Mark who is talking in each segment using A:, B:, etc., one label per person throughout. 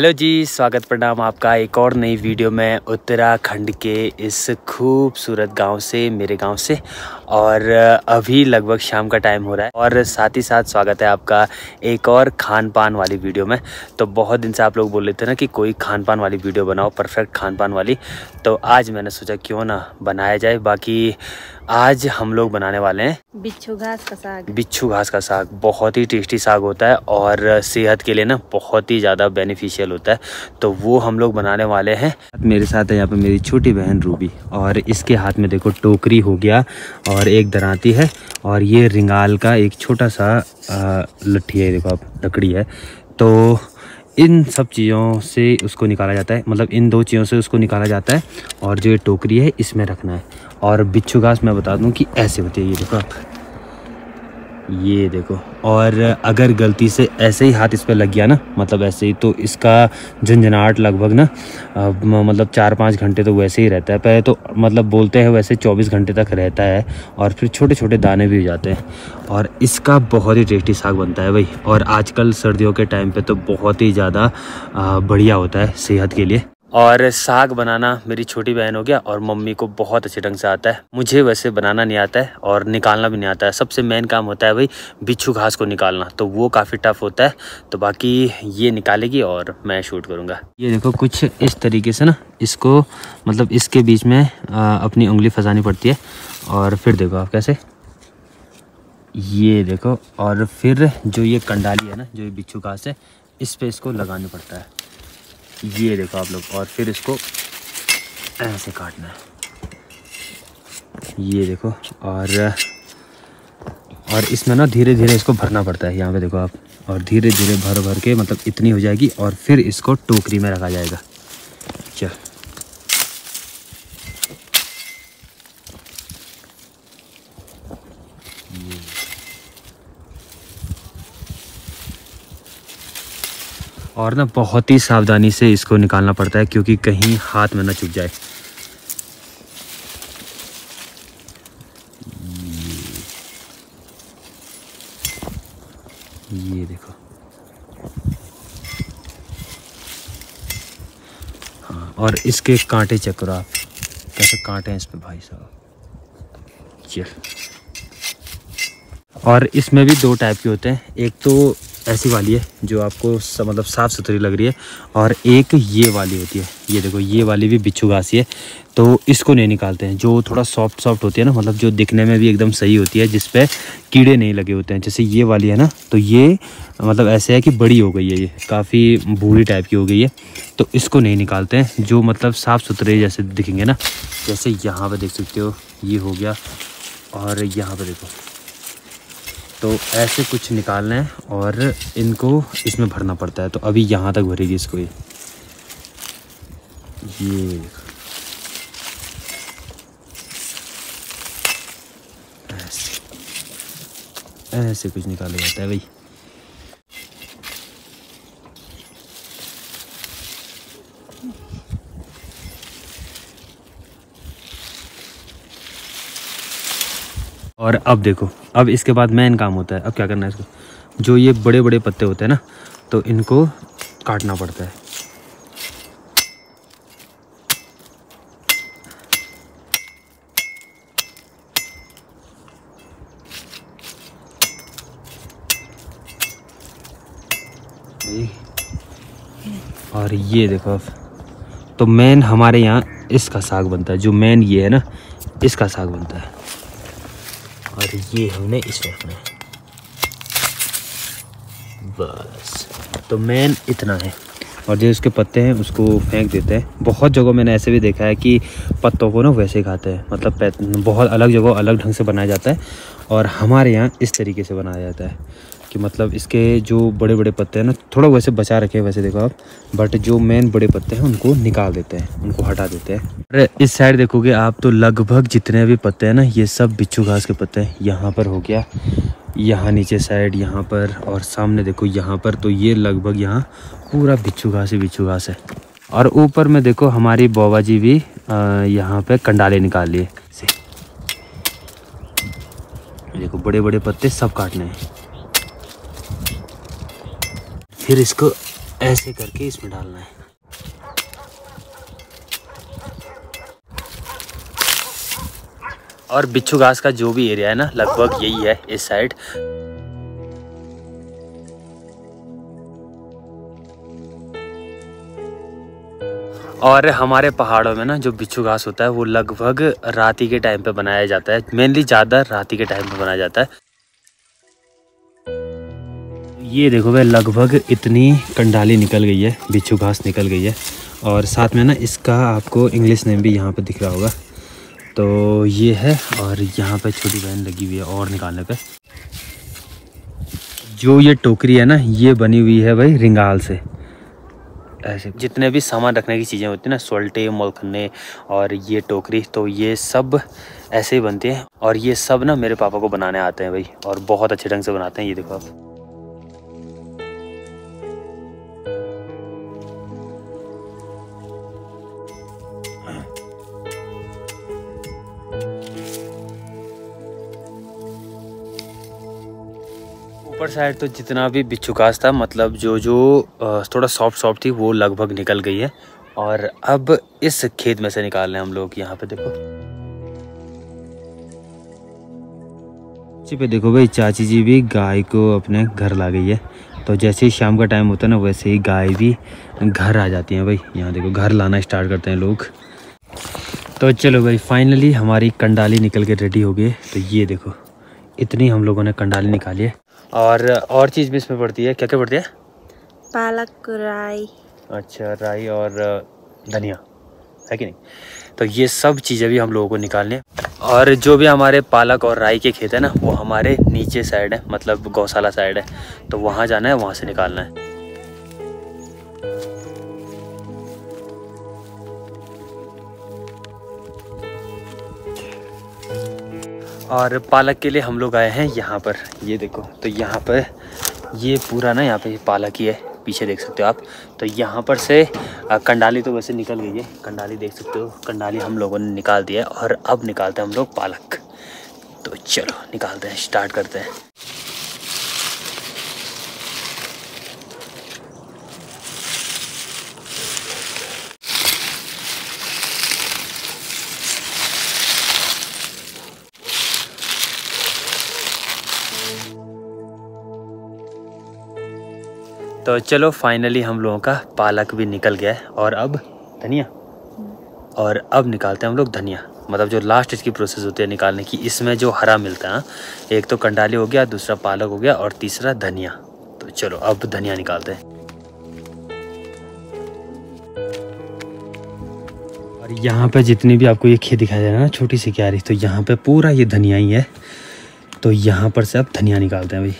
A: Hello जी, स्वागत प्रणाम आपका एक और नई वीडियो में उत्तराखंड के इस खूबसूरत गाँव से, मेरे गाँव से। और अभी लगभग शाम का टाइम हो रहा है और साथ ही साथ स्वागत है आपका एक और खान पान वाली वीडियो में। तो बहुत दिन से आप लोग बोल रहे थे ना कि कोई खान पान वाली वीडियो बनाओ परफेक्ट खान पान वाली। तो आज मैंने सोचा क्यों ना बनाया जाए बाकी आज हम लोग बनाने वाले हैं
B: बिच्छू घास का साग।
A: बिच्छू घास का साग। बहुत ही टेस्टी साग होता है और सेहत के लिए ना बहुत ही ज़्यादा बेनिफिशियल होता है। तो वो हम लोग बनाने वाले हैं। मेरे साथ है यहाँ पे मेरी छोटी बहन रूबी और इसके हाथ में देखो टोकरी हो गया और एक दराती है और ये रिंगाल का एक छोटा सा लट्ठी है, देखो आप, लकड़ी है। तो इन सब चीज़ों से उसको निकाला जाता है मतलब इन दो चीज़ों से उसको निकाला जाता है और जो ये टोकरी है, इसमें रखना है। और बिच्छू घास मैं बता दूँ कि ऐसे होती है, ये देखो आप। ये देखो, और अगर गलती से ऐसे ही हाथ इस पर लग गया ना मतलब ऐसे ही तो इसका झंझनाहट लगभग ना मतलब चार पाँच घंटे तो वैसे ही रहता है। पहले तो मतलब बोलते हैं वैसे चौबीस घंटे तक रहता है, और फिर छोटे छोटे दाने भी हो जाते हैं। और इसका बहुत ही टेस्टी साग बनता है भाई, और आजकल सर्दियों के टाइम पर तो बहुत ही ज़्यादा बढ़िया होता है सेहत के लिए। और साग बनाना मेरी छोटी बहन हो गया और मम्मी को बहुत अच्छे ढंग से आता है। मुझे वैसे बनाना नहीं आता है और निकालना भी नहीं आता है। सबसे मेन काम होता है भाई बिच्छू घास को निकालना। तो वो काफ़ी टफ होता है। तो बाकी ये निकालेगी और मैं शूट करूँगा। ये देखो कुछ इस तरीके से ना, इसको मतलब इसके बीच में अपनी उंगली फंसानी पड़ती है। और फिर देखो आप कैसे। ये देखो और फिर जो ये कंडाली है ना, जो ये बिच्छू घास है, इस पर इसको लगाना पड़ता है। ये देखो आप लोग, और फिर इसको ऐसे काटना है। ये देखो, और और इसमें ना धीरे धीरे इसको भरना पड़ता है, यहाँ पे देखो आप। और धीरे धीरे भर भर के मतलब इतनी हो जाएगी, और फिर इसको टोकरी में रखा जाएगा चल और ना बहुत ही सावधानी से इसको निकालना पड़ता है, क्योंकि कहीं हाथ में ना चुप जाए। ये देखो। हाँ और इसके कांटे चेक करो आप। कैसे कांटे हैं इस पे भाई साहब? चल और इसमें भी दो टाइप के होते हैं। एक तो ऐसी वाली है, जो आपको मतलब साफ़ सुथरी लग रही है, और एक ये वाली होती है। ये देखो, ये वाली भी बिच्छू घासी है तो इसको नहीं निकालते हैं। जो थोड़ा सॉफ्ट सॉफ्ट होती है ना मतलब जो दिखने में भी एकदम सही होती है, जिस पे कीड़े नहीं लगे होते हैं। जैसे ये वाली है ना तो ये मतलब ऐसे है कि बड़ी हो गई है ये। काफ़ी बूढ़ी टाइप की हो गई है। तो इसको नहीं निकालते हैं। जो मतलब साफ़ सुथरे जैसे दिखेंगे ना, जैसे यहाँ पर देख सकते हो, ये हो गया। और यहाँ पर देखो। तो ऐसे कुछ निकालना है और इनको इसमें भरना पड़ता है। तो अभी यहाँ तक भरेगी इसको ये। ये ऐसे। ऐसे कुछ निकाला जाता है भाई। और अब देखो, अब इसके बाद मेन काम होता है। अब क्या करना है इसको? जो ये बड़े बड़े पत्ते होते हैं ना तो इनको काटना पड़ता है। और ये देखो अब। तो मेन हमारे यहाँ इसका साग बनता है। जो मेन ये है ना, इसका साग बनता है। और ये हमने इसमें रखना है बस। तो मेन इतना है। और जो उसके पत्ते हैं, उसको फेंक देते हैं। बहुत जगहों मैंने ऐसे भी देखा है कि पत्तों को ना वैसे ही खाते हैं। मतलब बहुत अलग जगह अलग ढंग से बनाया जाता है और हमारे यहाँ इस तरीके से बनाया जाता है। कि मतलब इसके जो बड़े बड़े पत्ते हैं ना, थोड़ा वैसे बचा रखे हैं वैसे देखो आप बट जो मेन बड़े पत्ते हैं, उनको निकाल देते हैं, उनको हटा देते हैं। अरे, इस साइड देखोगे आप तो लगभग जितने भी पत्ते हैं ना, ये सब बिच्छू घास के पत्ते हैं। यहाँ पर हो गया, यहाँ नीचे साइड यहाँ पर, और सामने देखो यहाँ पर तो ये लगभग यहाँ पूरा बिच्छू घास ही बिच्छू घास है। और ऊपर में देखो हमारी बाबा जी भी यहाँ पे कंडाले निकाल लिए। देखो बड़े बड़े पत्ते सब काटने हैं। फिर इसको ऐसे करके इसमें डालना है। और बिच्छू घास का जो भी एरिया है ना, लगभग यही है इस साइड और हमारे पहाड़ों में ना, जो बिच्छू घास होता है, वो लगभग राती के टाइम पे बनाया जाता है। मेनली ज़्यादा राती के टाइम पे बनाया जाता है। ये देखो भाई, लगभग इतनी कंडाली निकल गई है, बिच्छू घास निकल गई है। और साथ में ना इसका आपको इंग्लिश नेम भी यहाँ पर दिख रहा होगा। तो ये है, और यहाँ पर छोटी बहन लगी हुई है, और निकालने पे। जो ये टोकरी है ना, ये बनी हुई है भाई रिंगाल से। ऐसे जितने भी सामान रखने की चीज़ें होती हैं ना, सोल्टे, मोलखन्ने और ये टोकरी तो ये सब ऐसे ही बनते हैं। और ये सब ना मेरे पापा को बनाने आते हैं भाई, और बहुत अच्छे ढंग से बनाते हैं, ये देखो आप। साइड तो जितना भी बिच्छू घास था मतलब जो जो थोड़ा सॉफ्ट सॉफ्ट थी, वो लगभग निकल गई है। और अब इस खेत में से निकाल रहे हैं हम लोग यहाँ पे, देखो। पे देखो भाई, चाची जी भी गाय को अपने घर ला गई है। तो जैसे ही शाम का टाइम होता है ना, वैसे ही गाय भी घर आ जाती है भाई। यहाँ देखो, घर लाना स्टार्ट करते हैं लोग। तो चलो भाई फाइनली हमारी कंडाली निकल के रेडी हो गई तो ये देखो, इतनी हम लोगों ने कंडाली निकाली है। और और चीज़ भी इसमें पड़ती है। क्या क्या पड़ती है?
B: पालक राई।
A: अच्छा राई और धनिया। है कि नहीं? तो ये सब चीज़ें भी हम लोगों को निकालने और जो भी हमारे पालक और राई के खेत है ना वो हमारे नीचे साइड है मतलब गौशाला साइड है। तो वहाँ जाना है वहाँ से निकालना है। और पालक के लिए हम लोग आए हैं यहाँ पर। ये देखो तो यहाँ पर ये पूरा ना यहाँ पे पालक ही है, पीछे देख सकते हो आप। तो यहाँ पर से कंडाली तो वैसे निकल गई है। कंडाली देख सकते हो, कंडाली हम लोगों ने निकाल दिया है और अब निकालते हैं हम लोग पालक। तो चलो, निकालते हैं, स्टार्ट करते हैं। तो चलो फाइनली हम लोगों का पालक भी निकल गया है और अब धनिया। और अब निकालते हैं हम लोग धनिया। मतलब जो लास्ट इसकी प्रोसेस होती है निकालने की, इसमें जो हरा मिलता है, एक तो कंडाली हो गया, दूसरा पालक हो गया और तीसरा धनिया। तो चलो अब धनिया निकालते हैं। और यहाँ पे जितनी भी आपको ये खेत दिखाई दे रहा है ना, छोटी सी क्यारी तो यहाँ पे पूरा ये धनिया ही है। तो यहाँ पर से अब धनिया निकालते हैं भाई।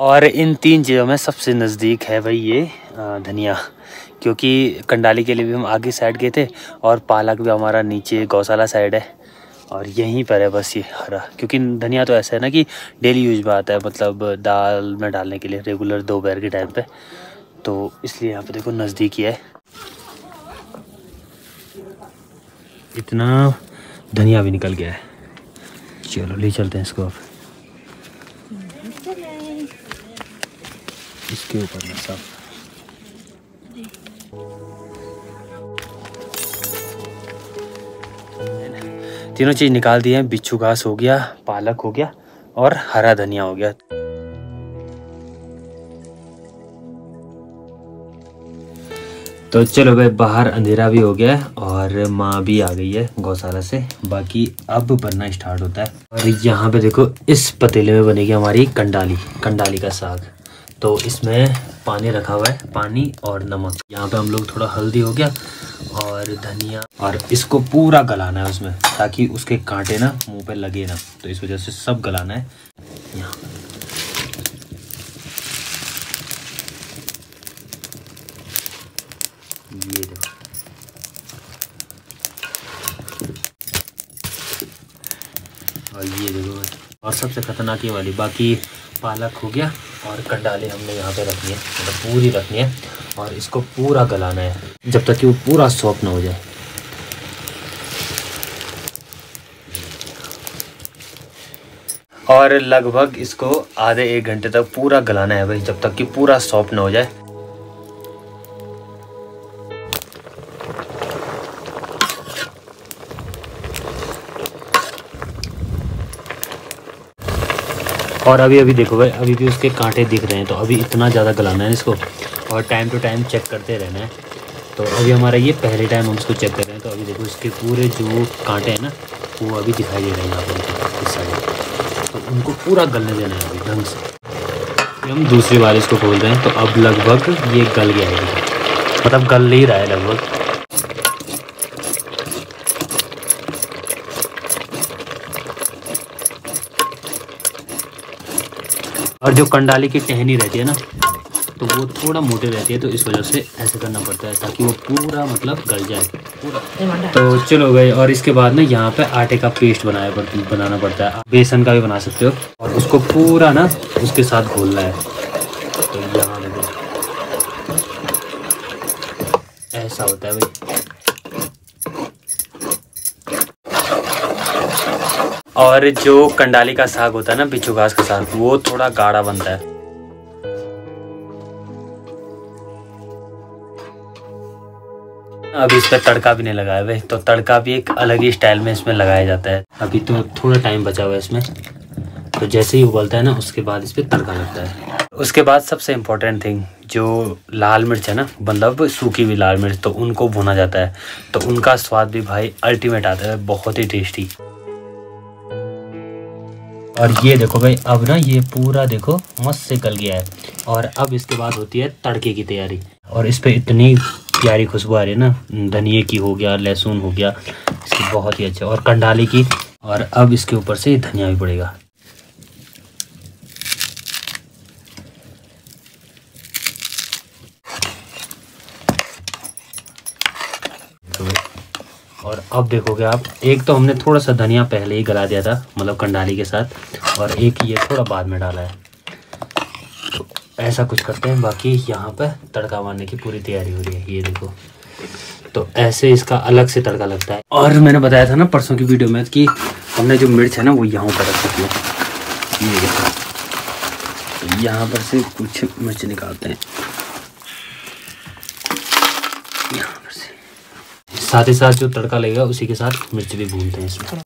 A: और इन तीन चीज़ों में सबसे नज़दीक है भाई ये धनिया। क्योंकि कंडाली के लिए भी हम आगे साइड गए थे और पालक भी हमारा नीचे गौशाला साइड है और यहीं पर है बस ये हरा। क्योंकि धनिया तो ऐसा है ना कि डेली यूज़ में आता है मतलब दाल में डालने के लिए रेगुलर दोपहर के टाइम पे। तो इसलिए यहाँ पे देखो नज़दीक ही है। इतना धनिया भी निकल गया है। चलो ले चलते हैं इसको अब। इसके ऊपर में सब। तीनों चीज़ निकाल दिए हैं बिच्छू घास हो गया, पालक हो गया और हरा धनिया हो गया। तो चलो भाई, बाहर अंधेरा भी हो गया है और माँ भी आ गई है गौशाला से। बाकी अब बनना स्टार्ट होता है। और यहाँ पे देखो, इस पतीले में बनेगी हमारी कंडाली कंडाली का साग। तो इसमें पानी रखा हुआ है, पानी और नमक। यहाँ पे हम लोग थोड़ा हल्दी हो गया और धनिया। और इसको पूरा गलाना है उसमें, ताकि उसके कांटे ना मुँह पे लगे ना। तो इस वजह से सब गलाना है। यहाँ ये देखो। और ये देखो और सबसे खतरनाक ये वाली, बाकी पालक हो गया और कंडाली हमने यहाँ पे रखनी है मतलब तो पूरी रखनी है और इसको पूरा गलाना है, जब तक कि वो पूरा सॉफ्ट ना हो जाए। और लगभग इसको आधे एक घंटे तक पूरा गलाना है भाई, जब तक कि पूरा सॉफ्ट ना हो जाए। और अभी अभी देखो, भाई, अभी भी उसके कांटे दिख रहे हैं तो अभी इतना ज़्यादा गलाना है इसको, और टाइम टू टाइम चेक करते रहना है। तो अभी हमारा ये पहले टाइम हम इसको चेक कर रहे हैं तो अभी देखो इसके पूरे जो कांटे हैं ना, वो अभी दिखाई दे रहे हैं पर इस साइड तो उनको पूरा गलने देना है अभी, ढंग से। फिर हम दूसरी बार इसको खोल रहे हैं तो अब लगभग ये गल गया है। मतलब गल नहीं रहा है लगभग। और जो कंडाली की टहनी रहती है ना तो वो थोड़ा मोटे रहती है तो इस वजह से ऐसे करना पड़ता है, ताकि वो पूरा मतलब गल जाए। पूरा। तो चलो गए और इसके बाद ना यहाँ पे आटे का पेस्ट बनाया पड़ती बनाना पड़ता है। बेसन का भी बना सकते हो, और उसको पूरा ना उसके साथ घोलना है। तो यहाँ ऐसा होता है भाई। और जो कंडाली का साग होता है ना, बिच्छू घास का साग, वो थोड़ा गाढ़ा बनता है। अभी इस पर तड़का भी नहीं लगाया भाई तो तड़का भी एक अलग ही स्टाइल में इसमें लगाया जाता है। अभी तो थोड़ा टाइम बचा हुआ है इसमें तो जैसे ही उबलता है ना, उसके बाद इस पर तड़का लगता है। उसके बाद सबसे इम्पोर्टेंट थिंग जो लाल मिर्च है ना मतलब सूखी हुई लाल मिर्च तो उनको भुना जाता है। तो उनका स्वाद भी भाई अल्टीमेट आता है, बहुत ही टेस्टी और ये देखो भाई, अब ना ये पूरा देखो मस्त से गल गया है। और अब इसके बाद होती है तड़के की तैयारी। और इस पर इतनी प्यारी खुशबू आ रही है ना धनिए की हो गया, लहसुन हो गया, इसकी बहुत ही अच्छा और कंडाली की, और अब इसके ऊपर से धनिया भी पड़ेगा और अब देखोगे आप, एक तो हमने थोड़ा सा धनिया पहले ही गला दिया था मतलब कंडाली के साथ, और एक ये थोड़ा बाद में डाला है। तो ऐसा कुछ करते हैं, बाकी यहाँ पर तड़का मारने की पूरी तैयारी हो रही है, ये देखो। तो ऐसे इसका अलग से तड़का लगता है। और मैंने बताया था ना परसों की वीडियो में कि हमने जो मिर्च है ना, वो यहाँ पर रख सकती है। ये देखो। तो यहाँ पर से कुछ मिर्च निकालते हैं। साथ ही साथ जो तड़का लगेगा, उसी के साथ मिर्च भी भूनते हैं इसमें।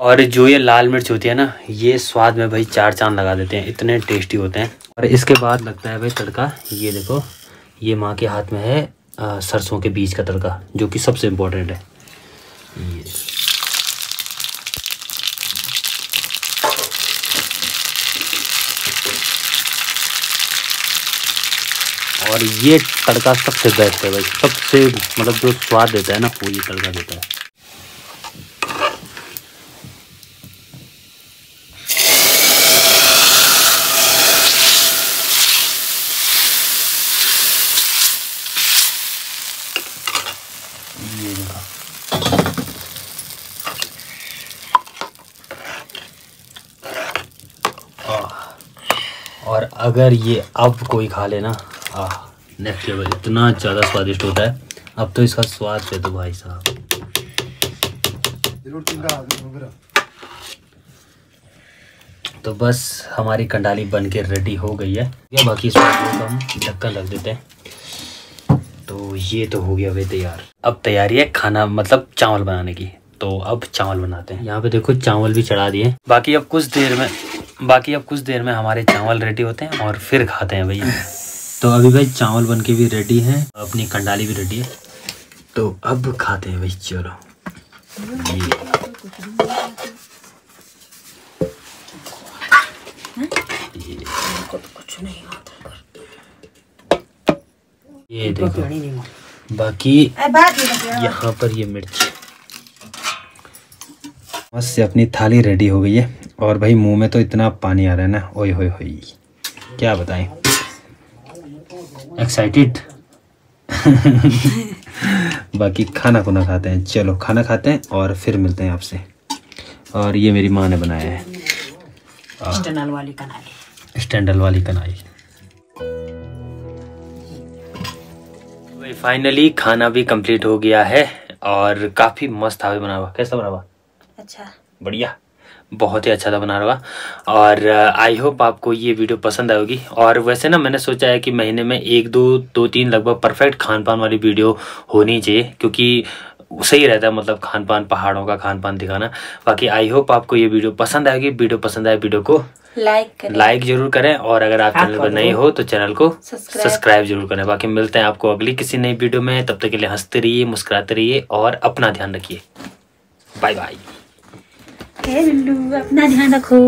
A: और जो ये लाल मिर्च होती है ना, ये स्वाद में भाई चार चाँद लगा देते हैं। इतने टेस्टी होते हैं। और इसके बाद लगता है भाई तड़का। ये देखो, ये माँ के हाथ में है। सरसों के बीज का तड़का जो कि सबसे इम्पोर्टेंट है। ये और ये तड़का सबसे बेस्ट है भाई। सबसे मतलब जो स्वाद देता है ना, वो ये तड़का देता है ये देखो आह। और अगर ये अब कोई खा लेना आह नेक्स्ट लेवल इतना ज़्यादा स्वादिष्ट होता है। अब तो इसका स्वाद से तो भाई साहब। तो बस हमारी कंडाली बन के रेडी हो गई है। या बाकी इसमें तो हम ढक्कन रख देते हैं। तो ये तो हो गया भाई तैयार। अब तैयारी है खाना मतलब चावल बनाने की। तो अब चावल बनाते हैं। यहाँ पे देखो चावल भी चढ़ा दिए। बाकी अब कुछ देर में बाकी अब कुछ देर में हमारे चावल रेडी होते हैं और फिर खाते हैं भैया। तो अभी भाई चावल बन के भी रेडी हैं अपनी कंडाली भी रेडी है। तो अब खाते हैं भाई चलो। ये ये देखो बाकी यहाँ पर ये मिर्च। बस से अपनी थाली रेडी हो गई है। और भाई मुँह में तो इतना पानी आ रहा है ना ओए होए होए। क्या बताएँ? एक्साइटेड बाकी खाना खुना खाते हैं? चलो खाना खाते हैं और फिर मिलते हैं आपसे। और ये मेरी माँ ने बनाया है।
C: स्टैंडल वाली कनाली
A: स्टैंडल वाली कनाई। फाइनली खाना भी कंप्लीट हो गया है और काफ़ी मस्त हावे बना हुआ कैसा बना हुआ
B: अच्छा।
A: बढ़िया। बहुत ही अच्छा था बना रहा और आई होप आपको ये वीडियो पसंद आएगी। और वैसे ना मैंने सोचा है कि महीने में एक दो दो तीन लगभग परफेक्ट खान पान वाली वीडियो होनी चाहिए क्योंकि सही रहता है मतलब खान पान पहाड़ों का खान पान दिखाना। बाकी आई होप आपको ये वीडियो पसंद आएगी। वीडियो पसंद आए वीडियो को
B: लाइक करें।
A: लाइक ज़रूर करें। और अगर आप चैनल पर नए हो तो चैनल को
B: सब्सक्राइब।
A: सब्सक्राइब ज़रूर करें। बाकी मिलते हैं आपको अगली किसी नई वीडियो में। तब तक के लिए हँसते रहिए मुस्कुराते रहिए और अपना ध्यान रखिए। बाय बाय
B: हे बिल्लू अपना ध्यान रखो